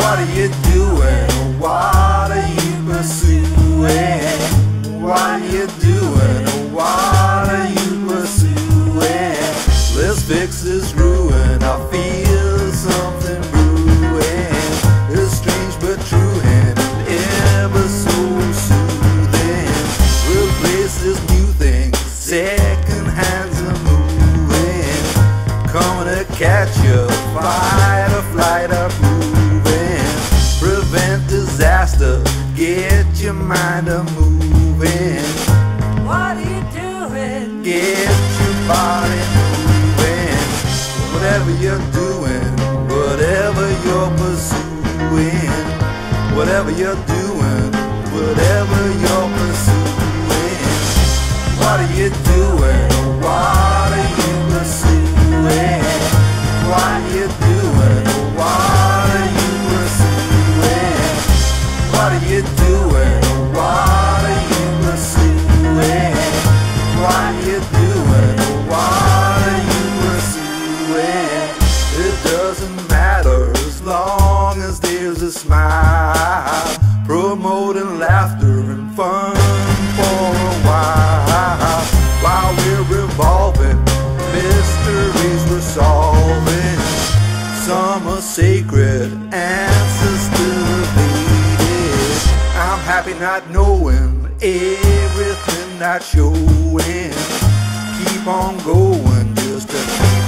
What are you doing? What are you pursuing? What are you doing? What are you pursuing? Let's fix this ruin. I feel something brewing. It's strange but true and ever so soothing. Replace this new thing. Second hands are moving. Coming to catch your fire. To moving. What are you doing? Get your body moving. Whatever you're doing, whatever you're pursuing, whatever you're doing, whatever you're pursuing. What are you doing? What are you pursuing? What are you doing? What are you pursuing? What are you doing? Smile, promoting laughter and fun for a while. While we're revolving, mysteries we're solving. Some are sacred, answers still evaded. I'm happy not knowing everything not showing. Keep on going, just to